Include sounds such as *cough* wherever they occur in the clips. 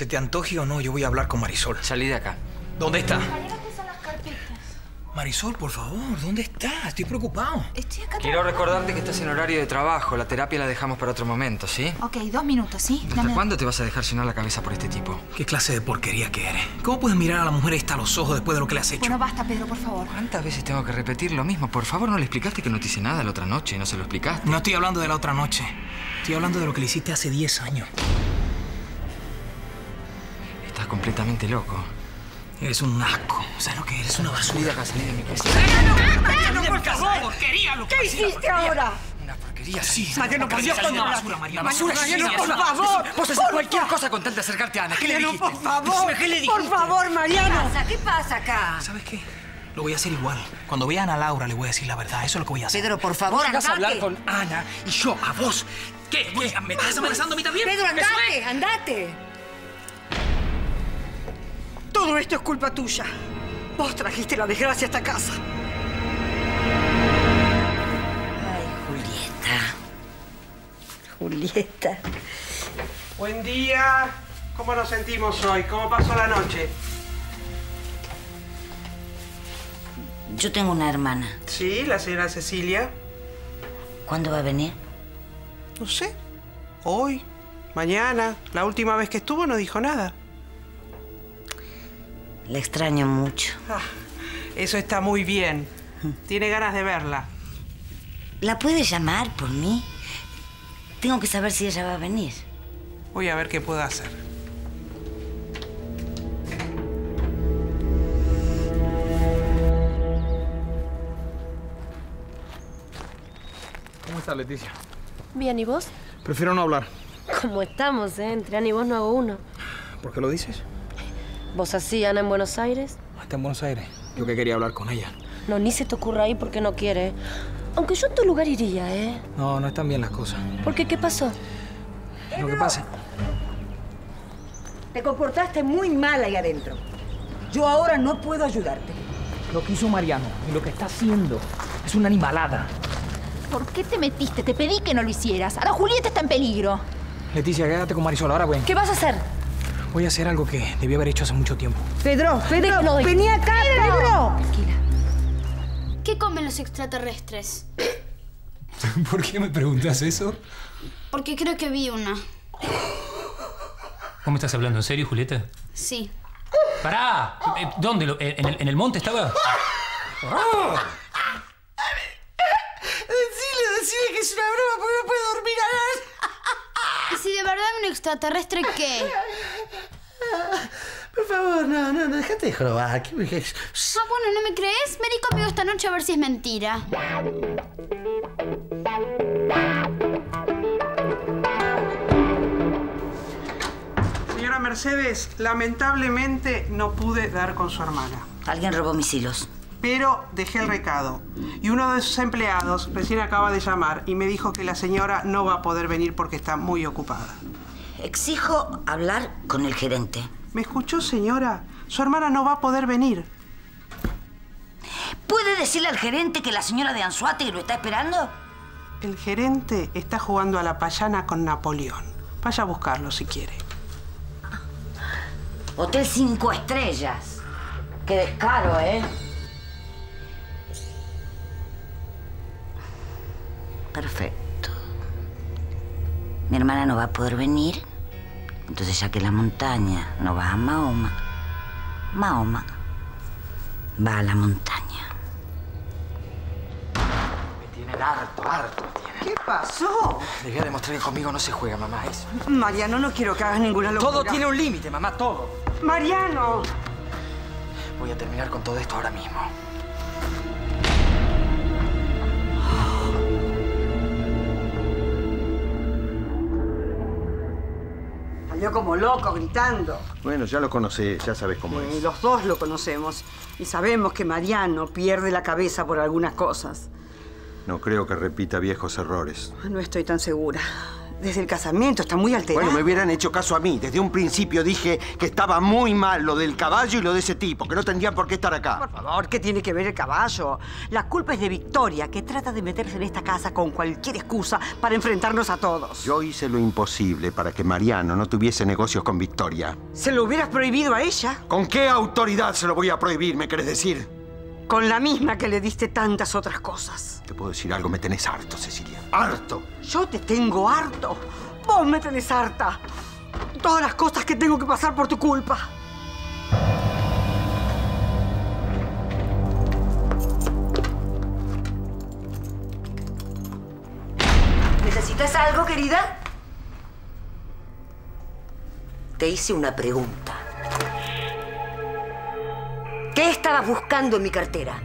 Se te antoje o no, yo voy a hablar con Marisol. Salí de acá. ¿Dónde está? Marisol, por favor, ¿dónde está? Estoy preocupado. Estoy acá. Quiero recordarte que estás en horario de trabajo. La terapia la dejamos para otro momento, ¿sí? Ok, dos minutos, ¿sí? ¿Hasta Dame- cuándo te vas a dejar llenar la cabeza por este tipo? ¿Qué clase de porquería que eres? ¿Cómo puedes mirar a la mujer esta a los ojos después de lo que le has hecho? Bueno, basta, Pedro, por favor. ¿Cuántas veces tengo que repetir lo mismo? Por favor, ¿no le explicaste que no te hice nada la otra noche? ¿No se lo explicaste? No estoy hablando de la otra noche. Estoy hablando de lo que le hiciste hace 10 años. Completamente loco. Eres un asco. ¿Sabes lo que eres? Una basura. acá, salí de mi casa. ¡Mariano, por favor! ¡Porquería lo que ¿Qué hiciste ahora? Una porquería. Sí, Mariano, por Dios, una ¿cómo basura? Mariano. Basura, sí, por favor. Vos haces por cualquier cosa con tal de acercarte a Ana. ¿Qué le dijiste? por favor. ¿qué le Por dijiste? favor, Mariano. ¿Qué pasa acá? ¿Sabes qué? Lo voy a hacer igual. Cuando vean a Laura le voy a decir la verdad. Eso es lo que voy a hacer. Pedro, por favor, Vas a hablar andate. con Ana y yo a vos. ¿Qué? ¿Qué? ¿Me estás amenazando a mí también? Pedro, ¿Eso andate, andate. Todo esto es culpa tuya. Vos trajiste la desgracia a esta casa. Ay, Julieta. Julieta. Buen día. ¿Cómo nos sentimos hoy? ¿Cómo pasó la noche? Yo tengo una hermana. Sí, la señora Cecilia. ¿Cuándo va a venir? No sé. Hoy. Mañana. La última vez que estuvo no dijo nada. La extraño mucho. Ah, eso está muy bien. Tiene ganas de verla. ¿La puede llamar por mí? Tengo que saber si ella va a venir. Voy a ver qué puedo hacer. ¿Cómo estás, Leticia? Bien, ¿y vos? Prefiero no hablar. ¿Cómo estamos, eh? Entre Ana y vos no hago uno. ¿Por qué lo dices? Vos así, Ana en Buenos Aires. Está en Buenos Aires. Yo que quería hablar con ella. No, ni se te ocurra ir porque no quiere. Aunque yo en tu lugar iría, ¿eh? No, no están bien las cosas. ¿Por qué? ¿Qué pasó? Lo que pasa... Te comportaste muy mal ahí adentro. Yo ahora no puedo ayudarte. Lo que hizo Mariano y lo que está haciendo es una animalada. ¿Por qué te metiste? Te pedí que no lo hicieras. Ahora Julieta está en peligro. Leticia, quédate con Marisol. Ahora voy. ¿Qué vas a hacer? Voy a hacer algo que debí haber hecho hace mucho tiempo. Pedro, Pedro, de- vení acá, Pedro. Tranquila. ¿Qué comen los extraterrestres? *laughs* ¿Por qué me preguntas eso? Porque creo que vi una. ¿Cómo estás hablando? ¿En serio, Julieta? Sí. ¡Pará! Eh, ¿Dónde? lo- eh, ¿En el, en el monte estaba? Decile, decile que es una broma porque no puedo dormir a ¿Y si de verdad un extraterrestre qué? Por favor, no, no, no, déjate de jorobar. ¿Qué me- qué- Ah, bueno, ¿no me crees? Vení conmigo esta noche a ver si es mentira. Señora Mercedes, lamentablemente no pude dar con su hermana. Alguien robó mis hilos. Pero dejé el recado. Y uno de sus empleados recién acaba de llamar y me dijo que la señora no va a poder venir porque está muy ocupada. Exijo hablar con el gerente. ¿Me escuchó, señora? Su hermana no va a poder venir. ¿Puede decirle al gerente que la señora de Anzuate lo está esperando? El gerente está jugando a la payana con Napoleón. Vaya a buscarlo si quiere. Hotel cinco estrellas. Qué descaro, ¿eh? Perfecto. Mi hermana no va a poder venir. Entonces, ya que la montaña no va a Mahoma, Mahoma va a la montaña. Me tienen harto, harto me tienen. ¿Qué pasó? Les voy a demostrar que conmigo no se juega, mamá. Eso. Mariano, no quiero que hagas ninguna locura. Todo tiene un límite, mamá, todo. Mariano. Voy a terminar con todo esto ahora mismo. Salió como loco, gritando. Bueno, ya lo conocí, ya sabes cómo Y es. los dos lo conocemos. Y sabemos que Mariano pierde la cabeza por algunas cosas. No creo que repita viejos errores. No estoy tan segura. Desde el casamiento, está muy alterada. Bueno, me hubieran hecho caso a mí. Desde un principio dije que estaba muy mal lo del caballo y lo de ese tipo, que no tendrían por qué estar acá. Por favor, ¿qué tiene que ver el caballo? La culpa es de Victoria, que trata de meterse en esta casa con cualquier excusa para enfrentarnos a todos. Yo hice lo imposible para que Mariano no tuviese negocios con Victoria. ¿Se lo hubieras prohibido a ella? ¿Con qué autoridad se lo voy a prohibir, me querés decir? Con la misma que le diste tantas otras cosas. Te puedo decir algo, me tenés harto, Cecilia. ¡Harto! Yo te tengo harto. Vos me tenés harta. Todas las cosas que tengo que pasar por tu culpa. ¿Necesitas algo, querida? Te hice una pregunta. Estabas buscando en mi cartera?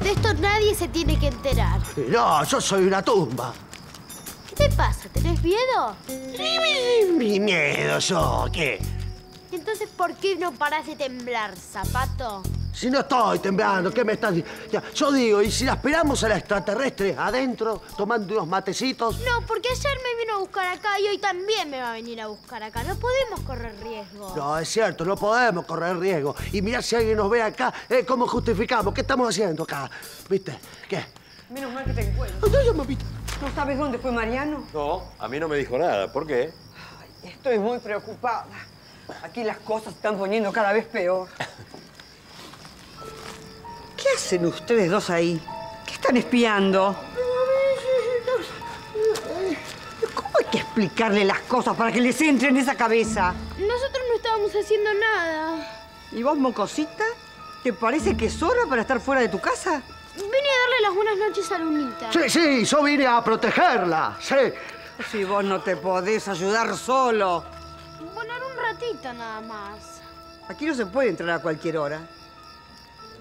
De esto nadie se tiene que enterar. No, yo soy una tumba. ¿Qué te pasa? ¿Tenés miedo? Mi miedo yo, ¿qué? Entonces, ¿por qué no parás de temblar, zapato? Si no estoy temblando, ¿qué me estás diciendo? Yo digo, ¿y si la esperamos a la extraterrestre adentro, tomando unos matecitos? No, porque ayer me vino a buscar acá y hoy también me va a venir a buscar acá. No podemos correr riesgo. No, es cierto, no podemos correr riesgo. Y mirá si alguien nos ve acá, eh, ¿cómo justificamos? ¿Qué estamos haciendo acá? ¿Viste? ¿Qué? Menos mal que te encuentro. Ay, mamita. ¿No sabes dónde fue Mariano? No, a mí no me dijo nada. ¿Por qué? Estoy muy preocupada. Aquí las cosas se están poniendo cada vez peor. *laughs* ¿Qué hacen ustedes dos ahí? ¿Qué están espiando? ¿Cómo hay que explicarle las cosas para que les entre en esa cabeza? Nosotros no estábamos haciendo nada. ¿Y vos, mocosita? ¿Te parece que es hora para estar fuera de tu casa? Vine a darle las buenas noches a Lunita. Sí, sí, yo vine a protegerla, sí. Si vos no te podés ayudar solo. Bueno, en un ratito nada más. Aquí no se puede entrar a cualquier hora.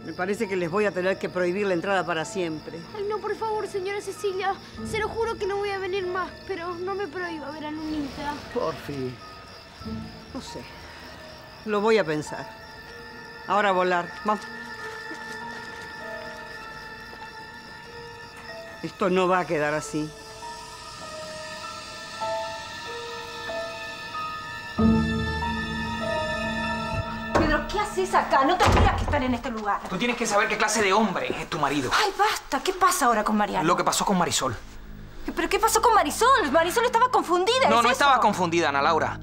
Me parece que les voy a tener que prohibir la entrada para siempre. Ay, no, por favor, señora Cecilia. Se lo juro que no voy a venir más, pero no me prohíba ver a Lunita. Por fin. No sé. Lo voy a pensar. Ahora a volar. Vamos. Esto no va a quedar así. Haces acá? No tendrías que estar en este lugar. Tú tienes que saber qué clase de hombre es tu marido. Ay, basta. ¿Qué pasa ahora con Mariano? Lo que pasó con Marisol. ¿Pero qué pasó con Marisol? Marisol estaba confundida. No, ¿es no eso? estaba confundida, Ana Laura.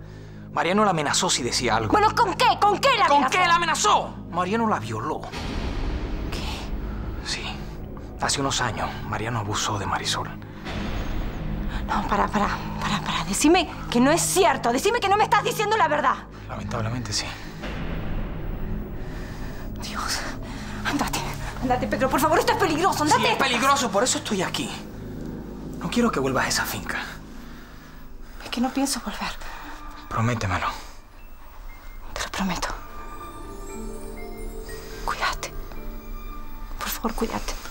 Mariano la amenazó si decía algo. Bueno, ¿con qué? ¿Con qué la ¿Con amenazó? qué la amenazó? Mariano la violó. ¿Qué? Sí. Hace unos años, Mariano abusó de Marisol. No, para, para, para, para. Decime que no es cierto. Decime que no me estás diciendo la verdad. Lamentablemente sí. Dios. Andate. Andate, Pedro. Por favor, esto es peligroso. Andate. Sí, es peligroso, por eso estoy aquí. No quiero que vuelvas a esa finca. Es que no pienso volver. Prométemelo. Te lo prometo. Cuídate. Por favor, cuídate.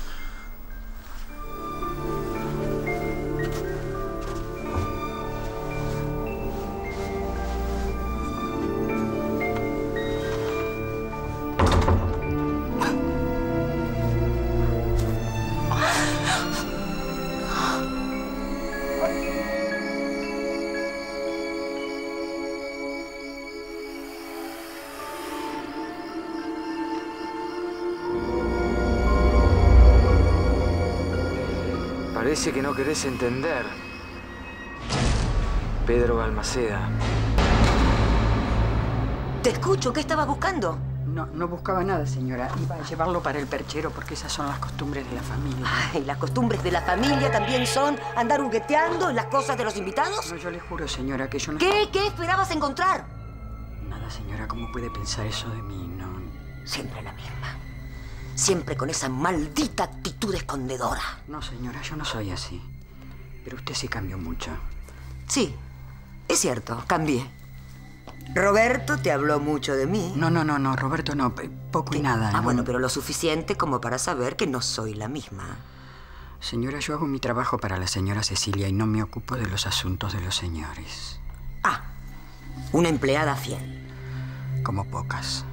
Parece que no querés entender. Pedro Balmaceda. Te escucho, ¿qué estabas buscando? No, no buscaba nada, señora. Iba a llevarlo para el perchero porque esas son las costumbres de la familia. Ay, las costumbres de la familia también son andar jugueteando en las cosas de los invitados. No, yo le juro, señora, que yo no... ¿Qué? ¿Qué esperabas encontrar? Nada, señora, ¿cómo puede pensar eso de mí? No... Siempre la misma. Siempre con esa maldita actitud escondedora. No, señora, yo no soy así. Pero usted sí cambió mucho. Sí, es cierto, cambié. Roberto te habló mucho de mí. No, no, no, no, Roberto no, poco y nada. Ah, no. bueno, pero lo suficiente como para saber que no soy la misma. Señora, yo hago mi trabajo para la señora Cecilia y no me ocupo de los asuntos de los señores. Una empleada fiel. Como pocas.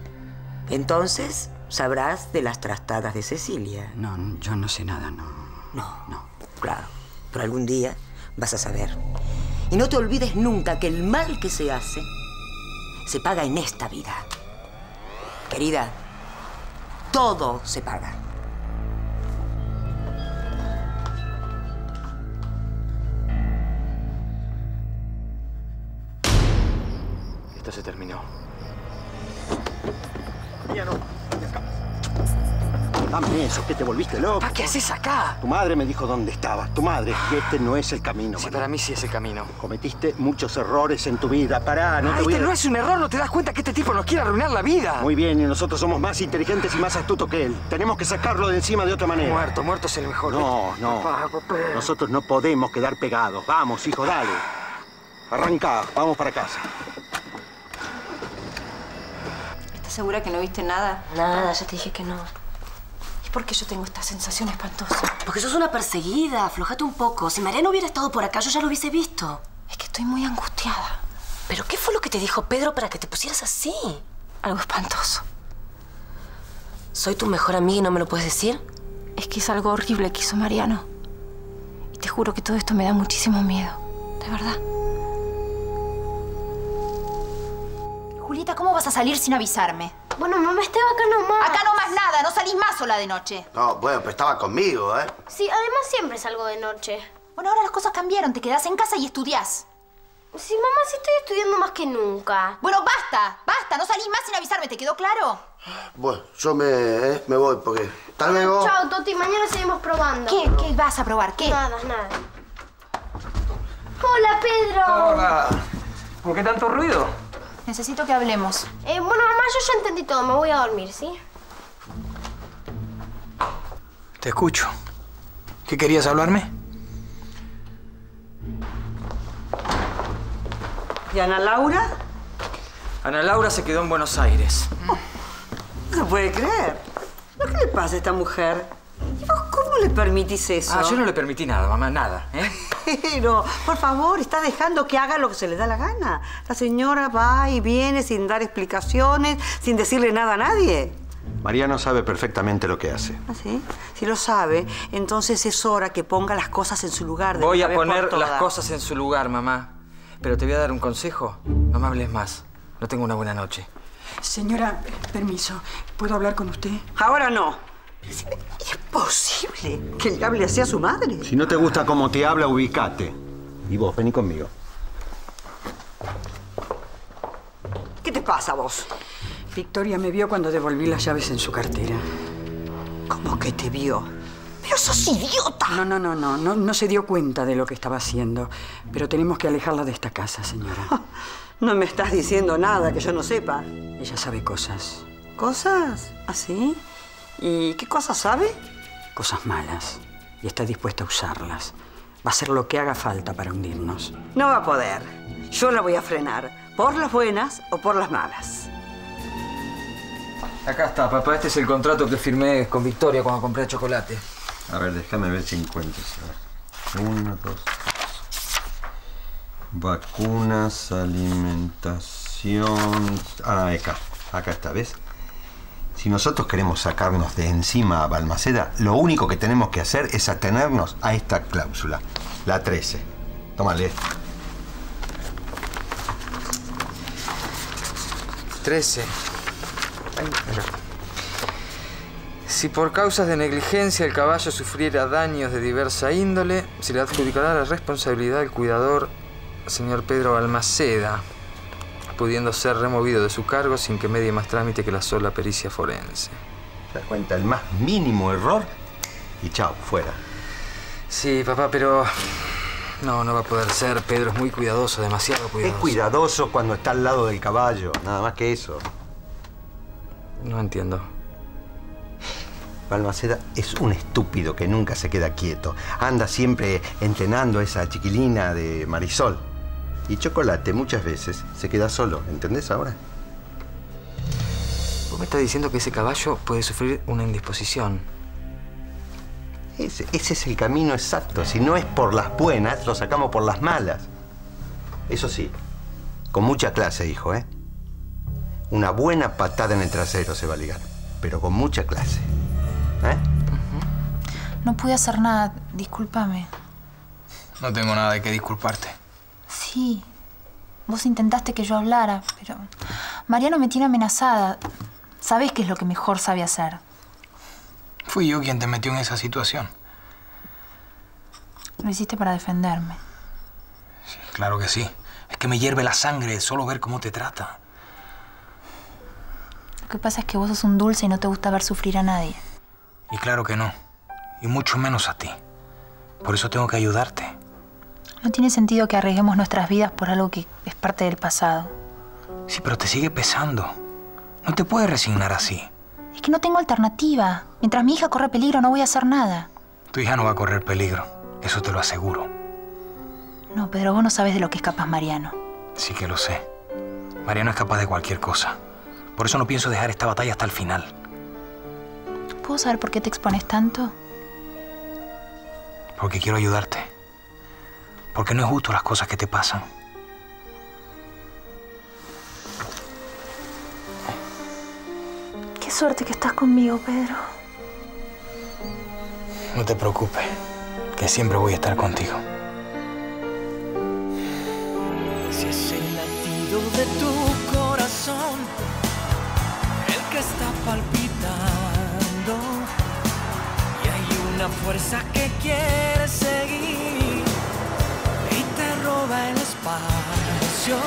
Entonces, sabrás de las trastadas de Cecilia. No, yo no sé nada, no. No, no, claro. Pero algún día Vas a saber. Y no te olvides nunca que el mal que se hace se paga en esta vida. Querida, todo se paga. Esto se terminó. Dame eso, que te volviste loco. ¿Para qué haces acá? Tu madre me dijo dónde estabas. Tu madre, que este no es el camino. Sí, para mí sí es el camino. Cometiste muchos errores en tu vida. Pará, no Ah, te voy este a... no es un error, ¿no te das cuenta que este tipo nos quiere arruinar la vida? Muy bien, y nosotros somos más inteligentes y más astutos que él. Tenemos que sacarlo de encima de otra manera. Muerto, muerto es el mejor. No, no. Papá, papá. Nosotros no podemos quedar pegados. Vamos, hijo, dale. Arranca, vamos para casa. ¿Estás segura que no viste nada? Nada, ya te dije que no. ¿Y por qué yo tengo esta sensación espantosa? Porque sos una perseguida, aflojate un poco. Si Mariano hubiera estado por acá, yo ya lo hubiese visto. Es que estoy muy angustiada. ¿Pero qué fue lo que te dijo Pedro para que te pusieras así? Algo espantoso. ¿Soy tu mejor amiga y no me lo puedes decir? Es que es algo horrible que hizo Mariano. Y te juro que todo esto me da muchísimo miedo. De verdad. Julieta, ¿cómo vas a salir sin avisarme? Bueno, mamá, estaba acá nomás. Acá no más nada, no salís más sola de noche. No, bueno, pero estaba conmigo, ¿eh? Sí, además siempre salgo de noche. Bueno, ahora las cosas cambiaron, te quedás en casa y estudiás. Sí, mamá, sí estoy estudiando más que nunca. Bueno, basta, basta, no salís más sin avisarme, ¿te quedó claro? Bueno, yo me, eh, me voy porque... Hasta luego. Chao, Toti, mañana seguimos probando. ¿Qué? ¿Qué vas a probar? ¿Qué? Nada, nada. Hola, Pedro. Hola. ¿Por qué tanto ruido? Necesito que hablemos. Eh, bueno, mamá, yo ya entendí todo. Me voy a dormir, ¿sí? Te escucho. ¿Qué querías hablarme? ¿Y Ana Laura? Ana Laura se quedó en Buenos Aires. No se puede creer. ¿Pero ¿Qué le pasa a esta mujer? ¿Y vos cómo le permitís eso? Ah, yo no le permití nada, mamá, nada, ¿eh? *laughs* Pero, por favor, está dejando que haga lo que se le da la gana. La señora va y viene sin dar explicaciones, sin decirle nada a nadie. Mariano sabe perfectamente lo que hace. ¿Ah, sí? Si lo sabe, entonces es hora que ponga las cosas en su lugar. de Voy a poner las cosas en su lugar, mamá. Pero te voy a dar un consejo. No me hables más. No tengo una buena noche. Señora, permiso. ¿Puedo hablar con usted? Ahora no. ¿Es posible que le hable así a su madre? Si no te gusta cómo te habla, ubicate. Y vos, vení conmigo. ¿Qué te pasa vos? Victoria me vio cuando devolví las llaves en su cartera. ¿Cómo que te vio? ¡Pero sos idiota! No, no, no, no, no, no se dio cuenta de lo que estaba haciendo. Pero tenemos que alejarla de esta casa, señora. *laughs* No me estás diciendo nada que yo no sepa. Ella sabe cosas, ¿Cosas? ¿Así? ¿Y qué cosas sabe? cosas malas. Y está dispuesta a usarlas. Va a hacer lo que haga falta para hundirnos. No va a poder. Yo la voy a frenar. Por las buenas o por las malas. Acá está, papá. Este es el contrato que firmé con Victoria cuando compré el chocolate. A ver, déjame ver si encuentro. Uno, dos. Vacunas, alimentación. Ah, acá. Acá está, ¿ves? Si nosotros queremos sacarnos de encima a Balmaceda, lo único que tenemos que hacer es atenernos a esta cláusula, la 13. Tómale. 13. Si por causas de negligencia el caballo sufriera daños de diversa índole, se le adjudicará la responsabilidad al cuidador, señor Pedro Balmaceda, pudiendo ser removido de su cargo sin que medie más trámite que la sola pericia forense. ¿Te das cuenta? El más mínimo error y chao, fuera. Sí, papá, pero no, no va a poder ser. Pedro es muy cuidadoso, demasiado Es cuidadoso. cuidadoso cuando está al lado del caballo, nada más que eso. No entiendo. Balmaceda es un estúpido que nunca se queda quieto. Anda siempre entrenando a esa chiquilina de Marisol. Y Chocolate muchas veces se queda solo, ¿entendés ahora? Vos me estás diciendo que ese caballo puede sufrir una indisposición. Ese, ese es el camino exacto. Si no es por las buenas, lo sacamos por las malas. Eso sí, con mucha clase, hijo, ¿eh? Una buena patada en el trasero se va a ligar, pero con mucha clase. ¿Eh? No pude hacer nada, discúlpame. No tengo nada de qué disculparte. Sí. Vos intentaste que yo hablara, pero Mariano me tiene amenazada. Sabés qué es lo que mejor sabe hacer. Fui yo quien te metió en esa situación. Lo hiciste para defenderme. Claro que sí. Es que me hierve la sangre solo ver cómo te trata. Lo que pasa es que vos sos un dulce y no te gusta ver sufrir a nadie. Y claro que no. Y mucho menos a ti. Por eso tengo que ayudarte. No tiene sentido que arriesguemos nuestras vidas por algo que es parte del pasado. Sí, pero te sigue pesando. No te puedes resignar así. Es que no tengo alternativa. Mientras mi hija corre peligro no voy a hacer nada. Tu hija no va a correr peligro. Eso te lo aseguro. No, Pedro, vos no sabes de lo que es capaz Mariano. Sí que lo sé. Mariano es capaz de cualquier cosa. Por eso no pienso dejar esta batalla hasta el final. ¿Puedo saber por qué te expones tanto? Porque quiero ayudarte. Porque no es justo las cosas que te pasan. Qué suerte que estás conmigo, Pedro. No te preocupes, que siempre voy a estar contigo. Si es el latido de tu corazón el que está palpitando y hay una fuerza que quiere seguir el espacio.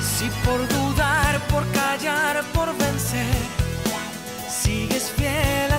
Si por dudar, por callar, por vencer, sigues fiel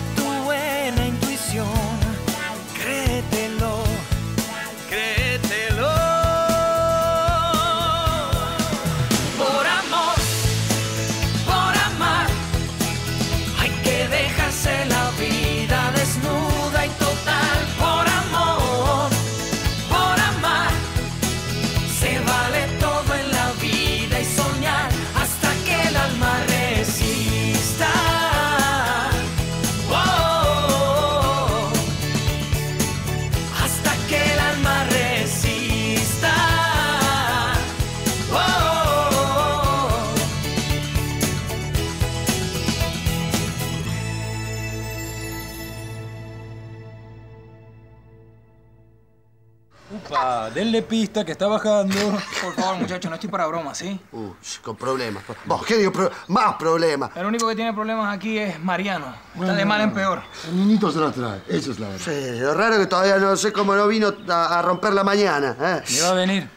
Denle pista que está bajando. Por favor, muchachos, no estoy para bromas, ¿sí? Uh, con problemas. Vos, ¿qué digo? Pro- más problemas. El único que tiene problemas aquí es Mariano. Está de mal en peor. El niñito se la trae, eso es la verdad. Sí, lo raro es que todavía no sé cómo no vino a, a romper la mañana. ¿eh? Ni va a venir.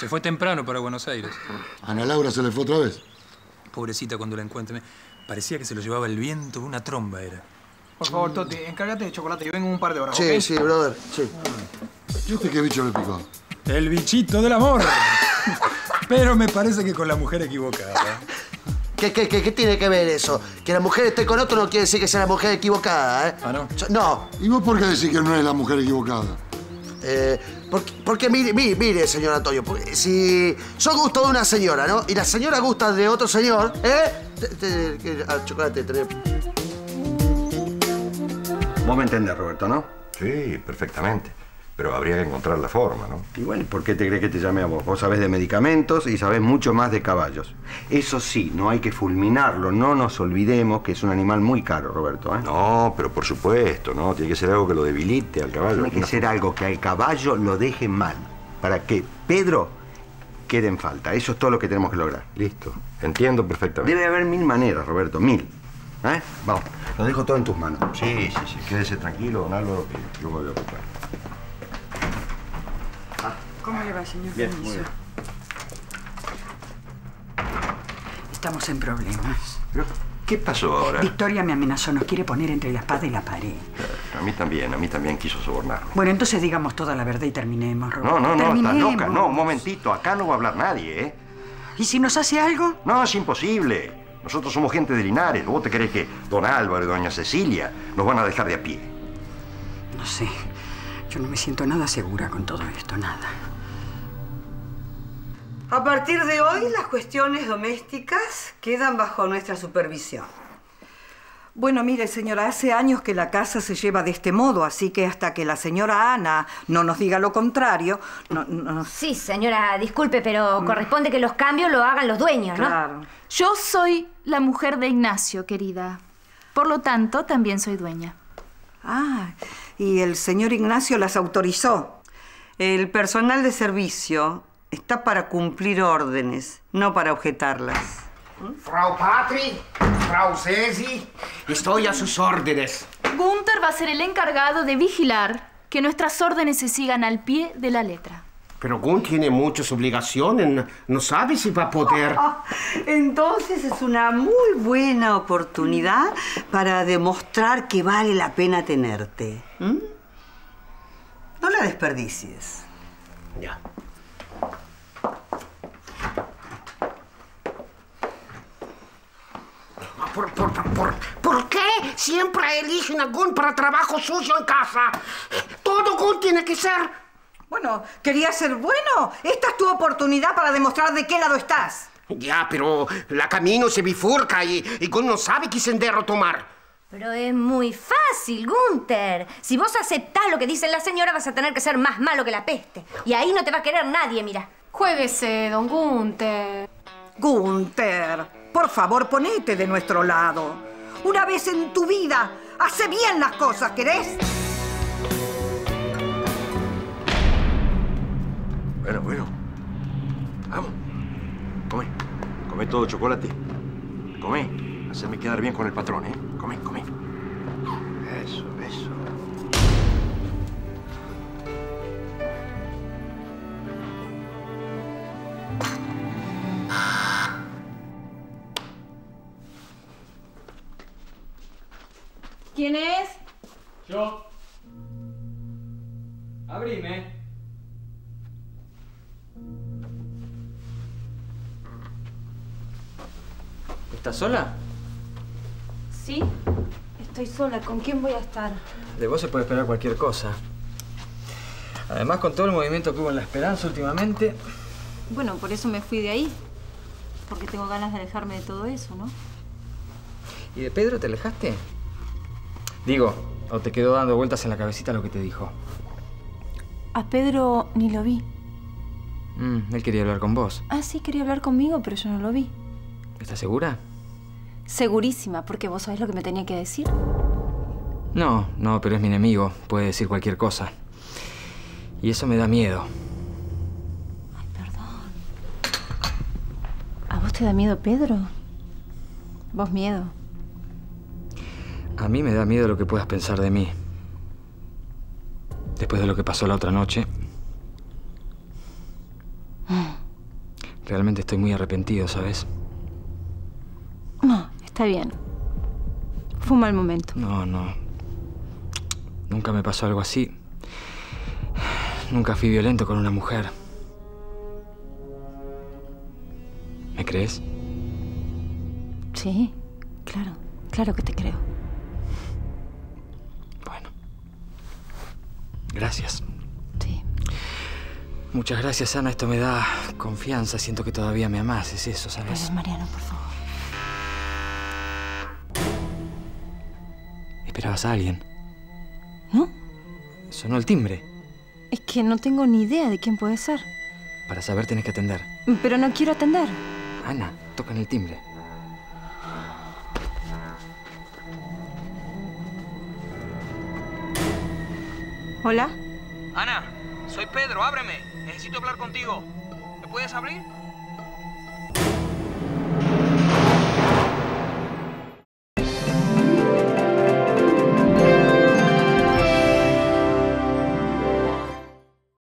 Se fue temprano para Buenos Aires. Ana Laura se le fue otra vez. Pobrecita cuando la encuentre. Parecía que se lo llevaba el viento, una tromba era. Por favor, Toti, encárgate de chocolate. Yo vengo en un par de horas, Sí, sí, brother, sí. ¿Y este qué bicho le picó? El bichito del amor. Pero me parece que con la mujer equivocada. ¿Qué, qué, qué, qué tiene que ver eso? Que la mujer esté con otro no quiere decir que sea la mujer equivocada, ¿eh? ¿Ah, no? No. ¿Y vos por qué decís que no es la mujer equivocada? Eh, porque, porque mire, mire, mire, señor Antonio, porque si son gusto de una señora, ¿no? Y la señora gusta de otro señor, ¿eh? Te- te- que- ah, chocolate, tenés. Vos me entendés, Roberto, ¿no? Sí, perfectamente. Pero habría que encontrar la forma, ¿no? Y bueno, ¿por qué te crees que te llamé a vos? Vos sabés de medicamentos y sabés mucho más de caballos. Eso sí, no hay que fulminarlo. No nos olvidemos que es un animal muy caro, Roberto. ¿eh? No, pero por supuesto, ¿no? Tiene que ser algo que lo debilite al caballo. Tiene que ser algo que al caballo lo deje mal. Para que Pedro quede en falta. Eso es todo lo que tenemos que lograr. Listo. Entiendo perfectamente. Debe haber mil maneras, Roberto. Mil. ¿Eh? Vamos, lo dejo todo en tus manos. Sí, sí, sí. Quédese tranquilo, don Álvaro, que yo me voy a ocupar. ¿Cómo le va, señor? Bien, muy bien. Estamos en problemas. ¿Qué pasó ahora? Victoria me amenazó, nos quiere poner entre la espada y la pared. A mí también, a mí también quiso sobornarme. Bueno, entonces digamos toda la verdad y terminemos, Roberto. No, no, no, estás loca. No, un momentito. Acá no va a hablar nadie, ¿eh? ¿Y si nos hace algo? No, es imposible. Nosotros somos gente de Linares. ¿Vos te crees que don Álvaro y doña Cecilia nos van a dejar de a pie? No sé. Yo no me siento nada segura con todo esto, nada. A partir de hoy, las cuestiones domésticas quedan bajo nuestra supervisión. Bueno, mire, señora, hace años que la casa se lleva de este modo, así que hasta que la señora Ana no nos diga lo contrario, no... no- Sí, señora, disculpe, pero corresponde que los cambios lo hagan los dueños, ¿no? Claro. Yo soy la mujer de Ignacio, querida. Por lo tanto, también soy dueña. Ah, y el señor Ignacio las autorizó. El personal de servicio está para cumplir órdenes, no para objetarlas. Frau Patri, Frau Cesi, estoy a sus órdenes. Gunther va a ser el encargado de vigilar que nuestras órdenes se sigan al pie de la letra. Pero Gun tiene muchas obligaciones, no- sabe si va a poder. *laughs* Entonces es una muy buena oportunidad para demostrar que vale la pena tenerte. No la desperdicies. Ya. ¿Por, por, por, por, por qué siempre eligen a Gun para trabajo suyo en casa? Todo Gun tiene que ser. Bueno, ¿querías ser bueno? Esta es tu oportunidad para demostrar de qué lado estás. Ya, pero la camino se bifurca y, y Gun no sabe qué sendero tomar. Pero es muy fácil, Gunther. Si vos aceptás lo que dice la señora, vas a tener que ser más malo que la peste. Y ahí no te va a querer nadie, mira. Juéguese, don Gunther. Gunther, por favor, ponete de nuestro lado. Una vez en tu vida, hace bien las cosas, ¿querés? Bueno, bueno. Vamos. Come. Come todo chocolate. Come. Haceme quedar bien con el patrón, ¿eh? Come, come. Eso, eso. ¿Quién es? Yo. Abrime. ¿Estás sola? Sí, estoy sola. ¿Con quién voy a estar? De vos se puede esperar cualquier cosa. Además, con todo el movimiento que hubo en La Esperanza últimamente, Bueno, por eso me fui de ahí. Porque tengo ganas de alejarme de todo eso, ¿no? ¿Y de Pedro te alejaste? Digo, ¿o te quedó dando vueltas en la cabecita lo que te dijo? A Pedro ni lo vi. Mm, él quería hablar con vos. Ah, sí, quería hablar conmigo, pero yo no lo vi. ¿Estás segura? Segurísima, porque vos sabés lo que me tenía que decir. No, no, pero es mi enemigo. Puede decir cualquier cosa. Y eso me da miedo. ¿A vos te da miedo Pedro? Vos miedo. A mí me da miedo lo que puedas pensar de mí. Después de lo que pasó la otra noche. Realmente estoy muy arrepentido, ¿sabes? No, está bien. Fue un mal momento. No, no. Nunca me pasó algo así. Nunca fui violento con una mujer. ¿Me crees? Sí, claro. Claro que te creo. Gracias. Sí. Muchas gracias, Ana. Esto me da confianza. Siento que todavía me amás. Es eso, ¿sabes? Pero, Mariano, por favor. ¿Esperabas a alguien? ¿No? Sonó el timbre. Es que no tengo ni idea de quién puede ser. Para saber tenés que atender. Pero no quiero atender. Ana, tocan el timbre. Hola. Ana, soy Pedro, ábreme. Necesito hablar contigo. ¿Me puedes abrir?